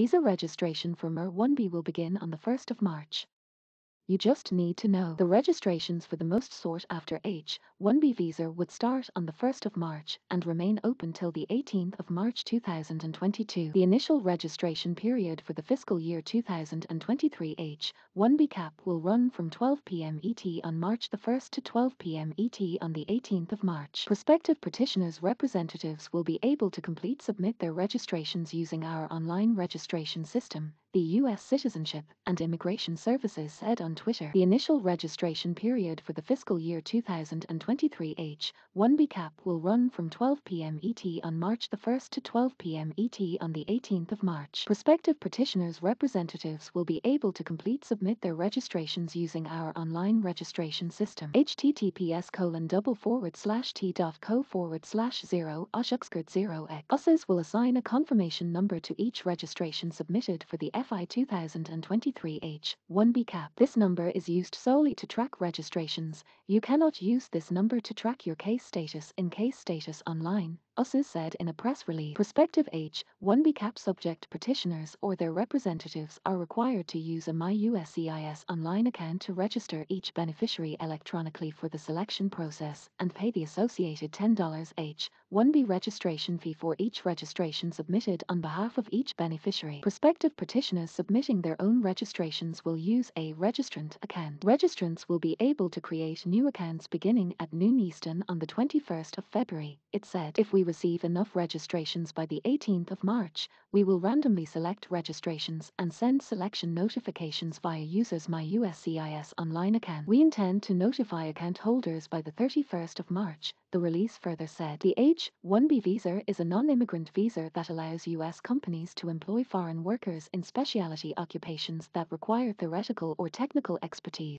Visa registration for MER-1B will begin on the 1st of March. You just need to know the registrations for the most sought after H-1B visa would start on the 1st of March and remain open till the 18th of March 2022. The initial registration period for the fiscal year 2023 H-1B cap will run from 12 p.m. ET on March the 1st to 12 p.m. ET on the 18th of March. Prospective petitioners' representatives will be able to complete submit their registrations using our online registration system the U.S. Citizenship and Immigration Services said on Twitter. The initial registration period for the fiscal year 2023 H-1B cap will run from 12 p.m. ET on March the 1st to 12 p.m. ET on the 18th of March. Prospective petitioners' representatives will be able to complete submit their registrations using our online registration system. https colon double forward slash forward slash zero oshxgurt 0x. USCIS will assign a confirmation number to each registration submitted for the FY 2023 H1B cap. This number is used solely to track registrations. You cannot use this number to track your case status in Case Status Online. USCIS said in a press release. Prospective H-1B cap subject petitioners or their representatives are required to use a MyUSCIS online account to register each beneficiary electronically for the selection process and pay the associated $10 H-1B registration fee for each registration submitted on behalf of each beneficiary. Prospective petitioners submitting their own registrations will use a registrant account. Registrants will be able to create new accounts beginning at noon Eastern on the 21st of February. It said, if we receive enough registrations by the 18th of March, we will randomly select registrations and send selection notifications via users MyUSCIS online account. We intend to notify account holders by the 31st of March, the release further said. The H-1B visa is a non-immigrant visa that allows U.S. companies to employ foreign workers in specialty occupations that require theoretical or technical expertise.